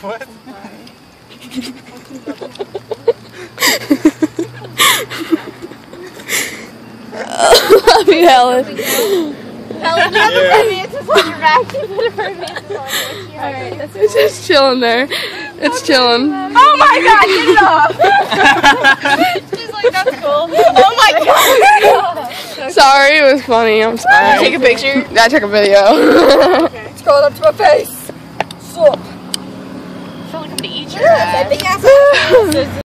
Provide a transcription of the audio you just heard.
What? Love you, Helen. Helen, you have Yeah. the praying mantis on your back. You put a praying mantis on your Alright, that's It's just chilling there. It's chilling. Oh my god, get it off! She's like, that's cool. Oh my god! Sorry, it was funny. I'm sorry. Take a picture. I took a video. Scroll up to my face. Sup? I feel like I'm gonna eat your ass.